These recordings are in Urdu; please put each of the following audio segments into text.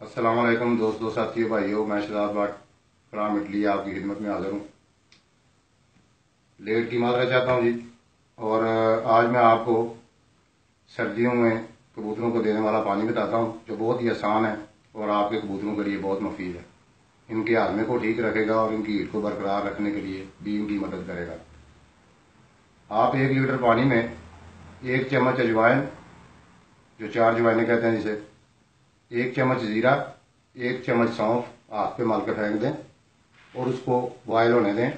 السلام علیکم دوستو ساتھیو بھائیو، میں شہزاد بٹ فرام اٹلی آپ کی خدمت میں حاضر ہوں۔ لیٹ کی معذرت چاہتا ہوں جی۔ اور آج میں آپ کو سردیوں میں کبوتروں کو دینے والا پانی بتاتا ہوں، جو بہت ہی آسان ہے اور آپ کے کبوتروں کے لیے بہت مفید ہے۔ ان کے ہاضمے کو ٹھیک رکھے گا اور ان کی ہیٹ کو برقرار رکھنے کے لیے بھی ان کی مدد کرے گا۔ آپ ایک لیٹر پانی میں ایک چمچ اجوائن، جو چار جوائنیں کہتے ہیں جسے ایک چمچ زیرہ، ایک چمچ سونف ہاتھ پہ مال کے پھینک دیں اور اس کو بوائل ہونے دیں۔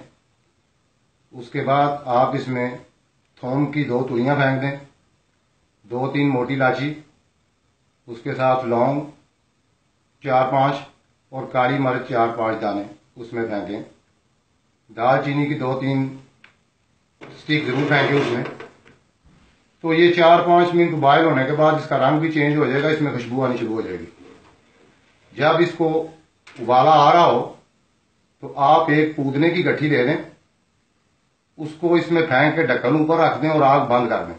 اس کے بعد آپ اس میں تھوم کی دو تلیاں پھینک دیں۔ دو تین موٹی لاچی اس کے ساتھ لونگ چار پانچ اور کالی مرچ چار پانچ دانے اس میں پھینکیں۔ دال چینی کی دو تین اسٹک ضرور پھینکیں اس میں۔ تو یہ چار پانچ منٹ بوائل ہونے کے بعد اس کا رنگ بھی چینج ہو جائے گا، اس میں خوشبو آنی شروع ہو جائے گی۔ جب اس کو ابالا آ رہا ہو، تو آپ ایک پودنے کی گٹھی لے لیں، اس کو اس میں پھینک کے ڈکن اوپر رکھ دیں اور آگ بند کر دیں۔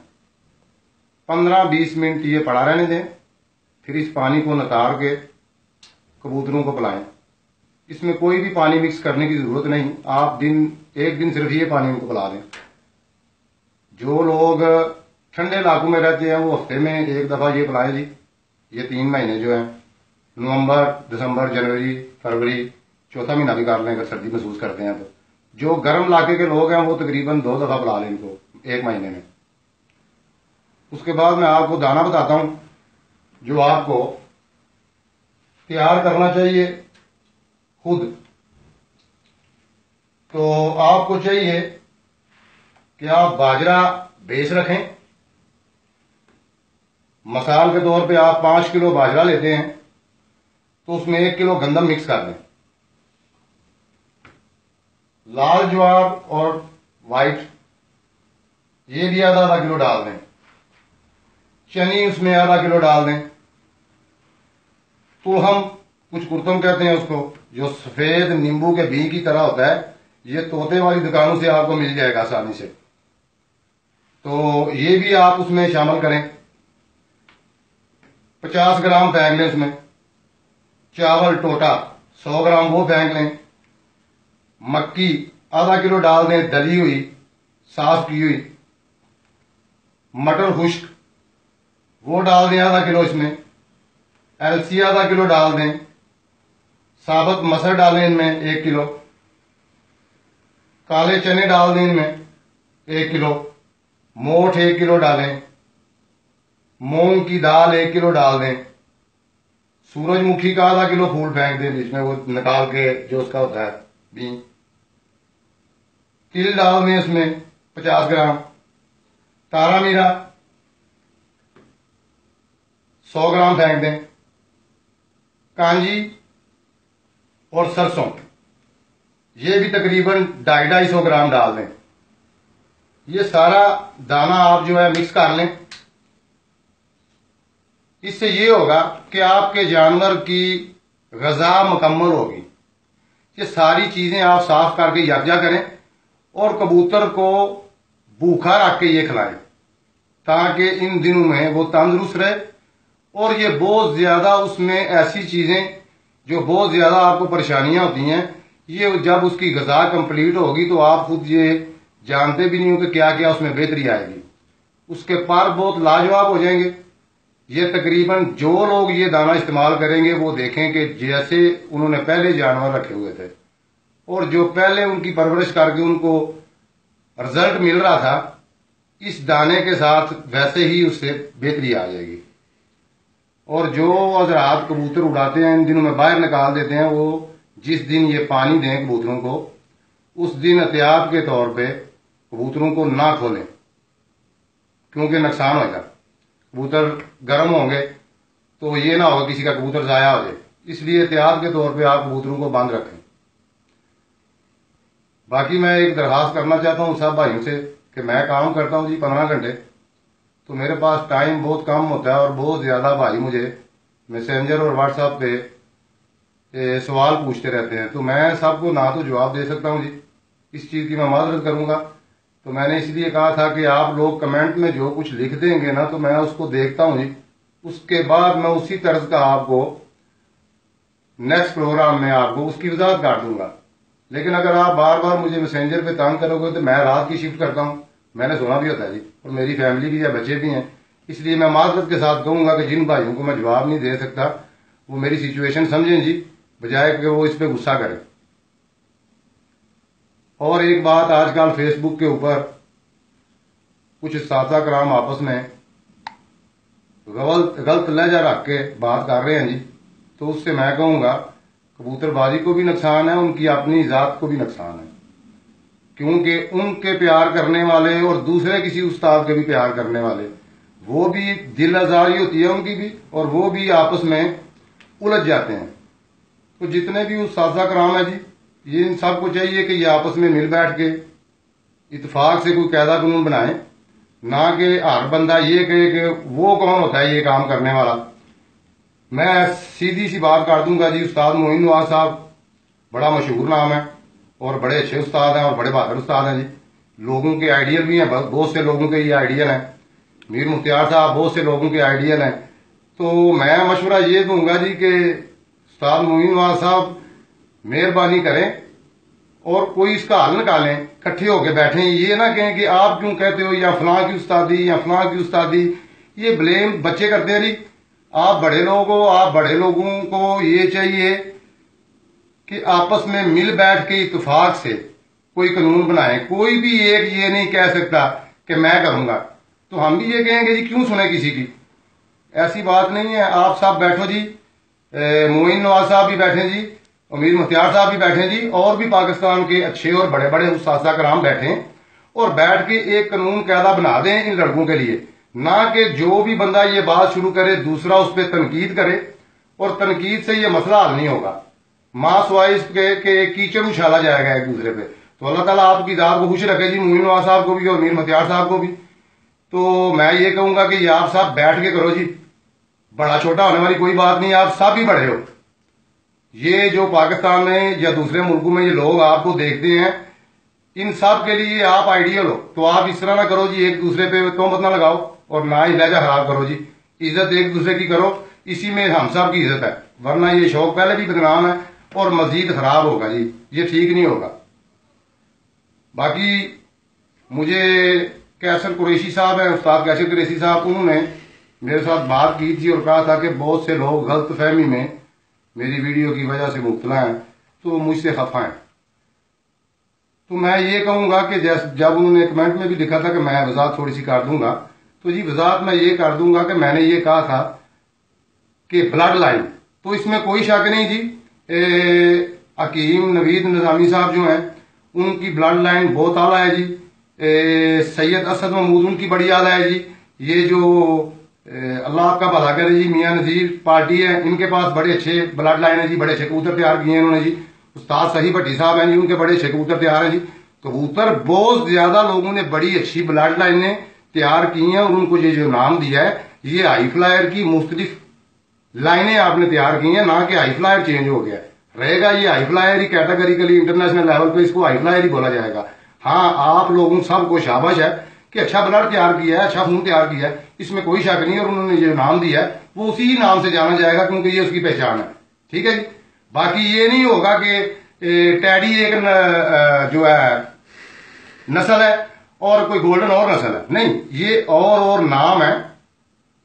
پندرہ بیس منٹ یہ پڑا رہنے دیں، پھر اس پانی کو نتار کے کبوتروں کو پلائیں۔ اس میں کوئی بھی پانی مکس کرنے کی ضرورت نہیں، آپ دن، ایک دن صرف یہ پانی ان کو پلا دیں۔ جو لوگ ٹھنڈے علاقوں میں رہتے ہیں، وہ ہفتے میں ایک دفعہ یہ پلائیں جی۔ یہ تین مہینے جو ہیں، نومبر، دسمبر، جنوری، فروری، چوتھا مہینہ بھی کر لیں اگر سردی محسوس کرتے ہیں تو۔ جو گرم علاقے کے لوگ ہیں، وہ تقریباً دو دفعہ پلا لیں ان کو ایک مہینے میں۔ اس کے بعد میں آپ کو دانا بتاتا ہوں، جو آپ کو تیار کرنا چاہیے خود۔ تو آپ کو چاہیے کہ آپ باجرا بیچ رکھیں۔ مسال کے طور پہ آپ پانچ کلو باجرا لیتے ہیں، تو اس میں ایک کلو گندم مکس کر دیں۔ لال جواب اور وائٹ یہ بھی آدھا آدھا کلو ڈال دیں۔ چنی اس میں آدھا کلو ڈال دیں۔ تو ہم کچھ کرتم کہتے ہیں اس کو، جو سفید نیمبو کے بی کی طرح ہوتا ہے، یہ توتے والی دکانوں سے آپ کو مل جائے گا آسانی سے۔ تو یہ بھی آپ اس میں شامل کریں۔ پچاس گرام پھینک لیں اس میں۔ چاول، ٹوٹا، سو گرام وہ پھینک لیں۔ مکی، آدھا کلو ڈال دیں، دلی ہوئی، صاف کی ہوئی۔ مٹر خشک، وہ ڈال دیں آدھا کلو اس میں۔ ایلسی آدھا کلو ڈال دیں۔ ثابت مسر ڈالیں ان میں ایک کلو۔ کالے چنے ڈال دیں ان میں ایک کلو۔ موٹ ایک کلو ڈالیں۔ مونگ کی دال ایک کلو ڈال دیں۔ سورج مکھی کا آدھا کلو پھول پھینک دیں، جس میں وہ نکال کے جو اس کا ہوتا ہے، بین۔ تل ڈال دیں اس میں پچاس گرام۔ تارا میرا سو گرام پھینک دیں۔ کانجی اور سرسوں۔ یہ بھی تقریباً ڈھائی ڈھائی سو گرام ڈال دیں۔ یہ سارا دانا آپ جو ہے مکس کر لیں۔ اس سے یہ ہوگا کہ آپ کے جانور کی غذا مکمل ہوگی۔ یہ ساری چیزیں آپ صاف کر کے یکجا کریں اور کبوتر کو بھوکھا رکھ کے یہ کھلائیں تاکہ ان دنوں میں وہ تندرست رہے اور یہ بہت زیادہ اس میں ایسی چیزیں جو بہت زیادہ آپ کو پریشانیاں ہوتی ہیں، یہ جب اس کی غذا کمپلیٹ ہوگی تو آپ خود یہ جانتے بھی نہیں ہوں کہ کیا کیا اس میں بہتری آئے گی۔ اس کے پر بہت لاجواب ہو جائیں گے۔ یہ تقریباً جو لوگ یہ دانا استعمال کریں گے وہ دیکھیں کہ جیسے انہوں نے پہلے جانور رکھے ہوئے تھے اور جو پہلے ان کی پرورش کر کے ان کو رزلٹ مل رہا تھا، اس دانے کے ساتھ ویسے ہی اس سے بہتری آ جائے گی۔ اور جو حضرات کبوتر اڑاتے ہیں، ان دنوں میں باہر نکال دیتے ہیں، وہ جس دن یہ پانی دیں کبوتروں کو، اس دن احتیاط کے طور پہ کبوتروں کو نہ کھولیں، کیونکہ نقصان ہو جائے کبوتر گرم ہوں گے تو یہ نہ ہوگا کسی کا کبوتر ضائع ہو جائے۔ اس لیے احتیاط کے طور پہ آپ کبوتروں کو بند رکھیں۔ باقی میں ایک درخواست کرنا چاہتا ہوں سب بھائیوں سے کہ میں کام کرتا ہوں جی پندرہ گھنٹے، تو میرے پاس ٹائم بہت کم ہوتا ہے اور بہت زیادہ بھائی مجھے میسنجر اور واٹس ایپ پہ سوال پوچھتے رہتے ہیں۔ تو میں سب کو نہ تو جواب دے سکتا ہوں جی۔ اس چیز کی میں معذرت کروں گا۔ تو میں نے اس لیے کہا تھا کہ آپ لوگ کمنٹ میں جو کچھ لکھ دیں گے نا تو میں اس کو دیکھتا ہوں جی۔ اس کے بعد میں اسی طرز کا آپ کو نیکسٹ پروگرام میں آپ کو اس کی وضاحت کاٹ دوں گا۔ لیکن اگر آپ بار بار مجھے میسنجر پہ تانگ کرو گے تو میں رات کی شفٹ کرتا ہوں۔ میں نے سنا بھی ہوتا ہے جی۔ اور میری فیملی بھی ہے، بچے بھی ہیں۔ اس لیے میں معذرت کے ساتھ کہوں گا کہ جن بھائیوں کو میں جواب نہیں دے سکتا، وہ میری سچویشن سمجھیں جی بجائے کہ وہ اس پہ غصہ کریں۔ اور ایک بات آج کل فیس بک کے اوپر کچھ اساتذہ کرام آپس میں غلط لہجہ رکھ کے بات کر رہے ہیں جی تو اس سے میں کہوں گا، کبوتر بازی کو بھی نقصان ہے، ان کی اپنی ذات کو بھی نقصان ہے۔ کیونکہ ان کے پیار کرنے والے اور دوسرے کسی استاد کے بھی پیار کرنے والے، وہ بھی دل آزاری ہوتی ہے ان کی بھی، اور وہ بھی آپس میں الجھ جاتے ہیں۔ تو جتنے بھی اساتذہ کرام ہیں جی یہ ان سب کو چاہیے کہ یہ آپس میں مل بیٹھ کے اتفاق سے کوئی قیدا قانون بنائیں، نہ کہ ہر بندہ یہ کہے کہ وہ کون ہوتا ہے یہ کام کرنے والا۔ میں سیدھی سی بات کر دوں گا جی استاد معین نواز صاحب، بڑا مشہور نام ہے اور بڑے اچھے استاد ہیں اور بڑے بہادر استاد ہیں جی۔ لوگوں کے آئیڈیل بھی ہیں، بہت سے لوگوں کے یہ آئیڈیل ہیں۔ میر مختار صاحب، بہت سے لوگوں کے آئیڈیل ہیں۔ تو میں مشورہ یہ دوں گا جی کہ استاد معین نواز صاحب مہربانی کریں اور کوئی اس کا حل نکالیں کٹھے ہو کے بیٹھیں۔ یہ نہ کہیں کہ آپ کیوں کہتے ہو یا فلاں کی استادی یا فلاں کی استادی۔ یہ بلیم بچے کرتے ہیں جی۔ آپ بڑے لوگ ہو آپ بڑے لوگوں کو یہ چاہیے کہ آپس میں مل بیٹھ کے اتفاق سے کوئی قانون بنائیں۔ کوئی بھی ایک یہ نہیں کہہ سکتا کہ میں کروں گا۔ تو ہم بھی یہ کہیں گے جی کیوں سنیں کسی کی؟ ایسی بات نہیں ہے۔ آپ سب بیٹھو جی۔ موین نواز صاحب بھی بیٹھے جی۔ امیر مختار صاحب بھی بیٹھے جی اور بھی پاکستان کے اچھے اور بڑے بڑے اساتذہ کرام بیٹھے اور بیٹھ کے ایک قانون قیدا بنا دیں ان لڑکوں کے لیے۔ نہ کہ جو بھی بندہ یہ بات شروع کرے، دوسرا اس پہ تنقید کرے۔ اور تنقید سے یہ مسئلہ حل نہیں ہوگا۔ ماس وائز کے کہ کیچڑ اچھالا جائے گا ایک دوسرے پہ۔ تو اللہ تعالیٰ آپ کی ذات کو خوش رکھے جی موین نواز صاحب کو بھی اور میر مختار صاحب کو بھی۔ تو میں یہ کہوں گا کہ یہ آپ صاحب بیٹھ کے کرو جی۔ بڑا چھوٹا ہونے والی کوئی بات نہیں، آپ سب ہی بڑے ہو۔ یہ جو پاکستان میں یا دوسرے ملکوں میں یہ لوگ آپ کو دیکھتے ہیں، ان سب کے لیے آپ آئیڈیل ہو۔ تو آپ اس طرح نہ کرو جی ایک دوسرے پہ تومت نہ لگاؤ اور نہ ہی لہجہ خراب کرو جی۔ عزت ایک دوسرے کی کرو، اسی میں ہم سب کی عزت ہے۔ ورنہ یہ شوق پہلے بھی بدنام ہے اور مزید خراب ہوگا جی۔ یہ ٹھیک نہیں ہوگا۔ باقی مجھے کیسر قریشی صاحب ہیں، استاد کیسر قریشی صاحب، انہوں نے میرے ساتھ بات کی تھی اور کہا تھا کہ بہت سے لوگ غلط فہمی میں میری ویڈیو کی وجہ سے مبتلا ہیں، تو وہ مجھ سے خفا ہیں۔ تو میں یہ کہوں گا کہ جب انہوں نے کمنٹ میں بھی لکھا تھا کہ میں وضاحت تھوڑی سی کر دوں گا، تو جی وضاحت میں یہ کر دوں گا کہ میں نے یہ کہا تھا کہ بلڈ لائن، تو اس میں کوئی شک نہیں جی۔ حکیم نوید نظامی صاحب جو ہیں، ان کی بلڈ لائن بہت اعلیٰ ہے جی۔ سید اسد محمود، ان کی بڑی اعلیٰ ہے جی۔ یہ جو اللہ آپ کا بھلا کرے جی میاں نذیر، پارٹی ہے ان کے پاس بڑے اچھے بلڈ لائن ہیں جی بڑے اچھے کبوتر تیار کیے ہیں انہوں نے جی۔ استاد صحیح بھٹی صاحب ہیں جی ان کے بڑے اچھے کبوتر تیار ہیں جی۔ کبوتر بہت زیادہ لوگوں نے بڑی اچھی بلڈ لائنیں تیار کی ہیں اور ان کو یہ جو نام دیا ہے، یہ آئی فلائر کی مختلف لائنیں آپ نے تیار کی ہیں، نہ کہ آئی فلائر چینج ہو گیا رہے گا یہ آئی فلائر ہی کیٹاگریکلی انٹرنیشنل لیول پہ اس کو آئی فلائر ہی بولا جائے گا۔ ہاں آپ لوگوں سب کو شابش ہے کہ اچھا بلڈ تیار کیا ہے اچھا خون تیار کیا ہے۔ اس میں کوئی شک نہیں اور انہوں نے جو نام دیا ہے، وہ اسی نام سے جانا جائے گا کیونکہ یہ اس کی پہچان ہے۔ ٹھیک ہے جی؟ باقی یہ نہیں ہوگا کہ ٹیڈی ایک جو ہے، نسل ہے اور کوئی گولڈن اور نسل ہے۔ نہیں، یہ اور اور نام ہے،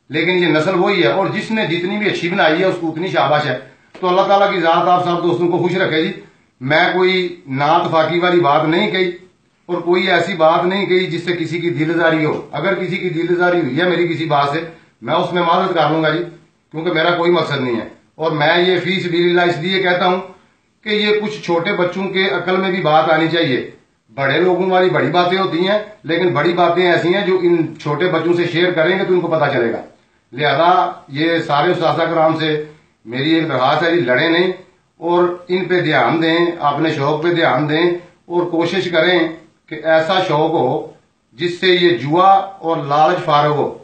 لیکن یہ نسل وہی ہے۔ اور جس نے جتنی بھی اچھی بنائی ہے، اس کو اتنی شاباش ہے۔ تو اللہ تعالیٰ کی ذات آپ سب دوستوں کو خوش رکھے جی۔ میں کوئی نات فاقی والی بات نہیں کہی۔ اور کوئی ایسی بات نہیں کہی جس سے کسی کی دلداری ہو۔ اگر کسی کی دلداری ہوئی ہے، میری کسی بات سے، میں اس میں معذرت کر لوں گا جی کیونکہ میرا کوئی مقصد نہیں ہے۔ اور میں یہ فیس اللہ اس لیے کہتا ہوں کہ یہ کچھ چھوٹے بچوں کے عقل میں بھی بات آنی چاہیے۔ بڑے لوگوں والی بڑی باتیں ہوتی ہیں، لیکن بڑی باتیں ایسی ہیں جو ان چھوٹے بچوں سے شیئر کریں گے تو ان کو پتا چلے گا۔ لہذا یہ سارے اساتذہ کرام سے میری ایک درخواست ہے جی لڑے نہیں اور ان پہ دھیان دیں، اپنے شوق پہ دھیان دیں اور کوشش کریں کہ ایسا شوق ہو جس سے یہ جوا اور لالچ فارغ ہو،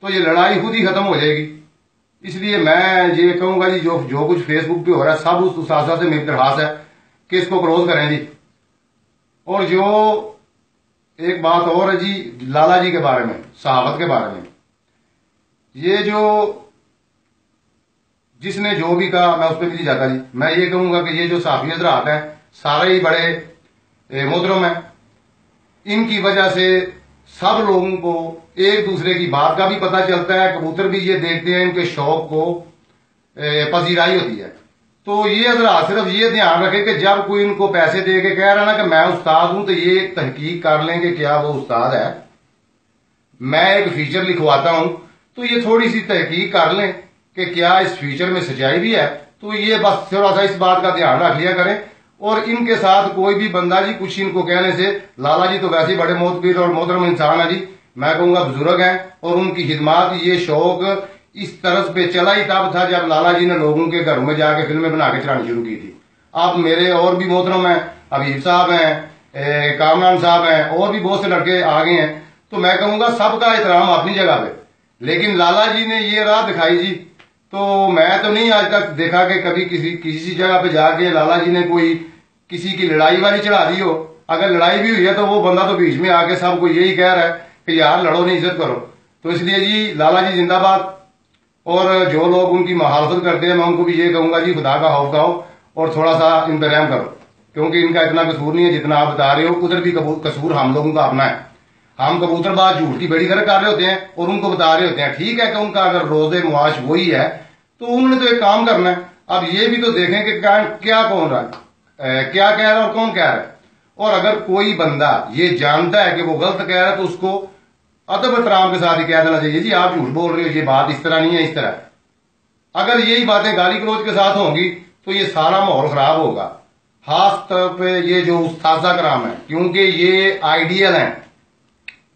تو یہ لڑائی خود ہی ختم ہو جائے گی۔ اس لیے میں یہ کہوں گا جی جو جو کچھ فیس بک پہ ہو رہا ہے، سب اس اساتذہ سے میری درخواست ہے کہ اس کو کلوز کریں جی۔ اور جو ایک بات اور ہے جی لالا جی کے بارے میں صحافت کے بارے میں۔ یہ جو، جس نے جو بھی کہا، میں اس پہ بھی نہیں جاتا جی۔ میں یہ کہوں گا کہ یہ جو صحافی حضرات ہیں، سارے ہی بڑے محترم ہیں۔ ان کی وجہ سے سب لوگوں کو ایک دوسرے کی بات کا بھی پتہ چلتا ہے، کبوتر بھی یہ دیکھتے ہیں ان کے شوق کو پذیرائی ہوتی ہے۔ تو یہ حضرات صرف یہ دھیان رکھے کہ جب کوئی ان کو پیسے دے کے کہہ رہا نا کہ میں استاد ہوں تو یہ تحقیق کر لیں کہ کیا وہ استاد ہے۔ میں ایک فیچر لکھواتا ہوں تو یہ تھوڑی سی تحقیق کر لیں کہ کیا اس فیچر میں سچائی بھی ہے۔ تو یہ بس تھوڑا سا اس بات کا دھیان رکھ لیا کریں۔ اور ان کے ساتھ کوئی بھی بندہ جی کچھ ان کو کہنے سے، لالا جی تو ویسے ہی بڑے محتبر اور محترم انسان ہے جی میں کہوں گا بزرگ ہیں اور ان کی خدمات، یہ شوق اس طرز پہ چلا ہی تب تھا جب لالا جی نے لوگوں کے گھروں میں جا کے فلمیں بنا کے چلانی شروع کی تھی۔ اب میرے اور بھی محترم ہیں، حبیب صاحب ہیں کامران صاحب ہیں، اور بھی بہت سے لڑکے آگے ہیں۔ تو میں کہوں گا سب کا احترام اپنی جگہ پہ۔ لیکن لالا جی نے یہ راہ دکھائی جی تو میں تو نہیں آج تک دیکھا کہ کبھی کسی کسی جگہ پہ جا کے لالا جی نے کوئی کسی کی لڑائی والی چڑھا دی ہو۔ اگر لڑائی بھی ہوئی ہے تو وہ بندہ تو بیچ میں آ کے سب کو یہی کہہ رہا ہے کہ یار لڑو نہیں، عزت کرو۔ تو اس لیے جی لالا جی زندہ باد۔ اور جو لوگ ان کی مخالفت کرتے ہیں، میں ان کو بھی یہ کہوں گا جی خدا کا خوف کھاؤ اور تھوڑا سا ان پہ رحم کرو۔ کیونکہ ان کا اتنا قصور نہیں ہے جتنا آپ بتا رہے ہو، ادھر بھی قصور ہم لوگوں کا اپنا ہے۔ ہم کبوتر بات جھوٹ کی بڑی گھر کر رہے ہوتے ہیں اور ان کو بتا رہے ہوتے ہیں، ٹھیک ہے کہ ان کا اگر روز معاش وہی ہے، تو انہوں نے تو ایک کام کرنا ہے۔ اب یہ بھی تو دیکھیں کہ کیا کیا کون رہا ہے؟ کیا کہہ رہا ہے اور کون کہہ رہا ہے؟ اور اگر کوئی بندہ یہ جانتا ہے کہ وہ غلط کہہ رہا ہے، تو اس کو ادب احترام کے ساتھ ہی کہہ دینا چاہیے جی آپ جھوٹ بول رہے ہو، یہ بات اس طرح نہیں ہے، اس طرح۔ اگر یہی باتیں گالی گلوچ کے ساتھ ہوں گی، تو یہ سارا ماحول خراب ہوگا۔ خاص طور پہ یہ جو استاذہ کرام ہے کیونکہ یہ آئیڈیل ہیں۔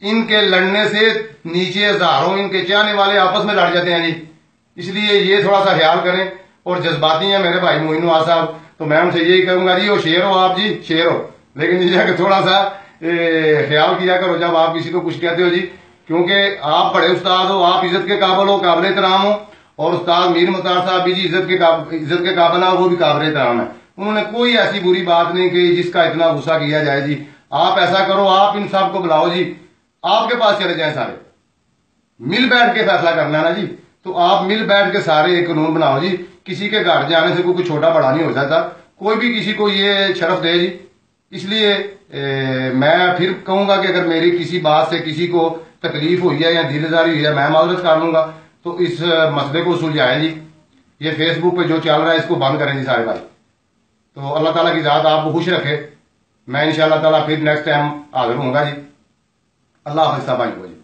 ان کے لڑنے سے نیچے ہزاروں ان کے چاہنے والے آپس میں لڑ جاتے ہیں جی۔ اس لیے یہ تھوڑا سا خیال کریں۔ اور جذباتی ہیں میرے بھائی معین نواز صاحب۔ تو میں ان سے یہی کہوں گا جی وہ شیر ہو آپ جی شیر ہو۔ لیکن جی، یہ کہ تھوڑا سا خیال کیا کرو جب آپ کسی کو کچھ کہتے ہو جی۔ کیونکہ آپ بڑے استاد ہو، آپ عزت کے قابل ہو، قابل احترام ہو۔ اور استاد میر مختار صاحب بھی جی عزت کے عزت کے قابل ہیں، وہ بھی قابل احترام ہے انہوں نے کوئی ایسی بری بات نہیں کی جس کا اتنا غصہ کیا جائے جی۔ آپ ایسا کرو، آپ ان سب کو بلاؤ جی۔ آپ کے پاس چلے جائیں سارے۔ مل بیٹھ کے فیصلہ کرنا ہے نا جی۔ تو آپ مل بیٹھ کے سارے ایک قانون بناؤ جی۔ کسی کے گھر جانے سے کوئی چھوٹا بڑا نہیں ہو جاتا کوئی بھی کسی کو یہ شرف دے جی۔ اس لیے میں پھر کہوں گا کہ اگر میری کسی بات سے کسی کو تکلیف ہوئی ہے یا دل داری ہوئی ہے، میں معذرت کر لوں گا۔ تو اس مسئلے کو سلجھائیں جی۔ یہ فیس بک پہ جو چل رہا ہے، اس کو بند کریں جی سارے بھائی۔ تو اللہ تعالیٰ کی ذات آپ کو خوش رکھے۔ میں انشاءاللہ تعالیٰ پھر نیکسٹ ٹائم حاضر ہوں گا جی۔ اللہ حافظ صاحب بھائی کو جی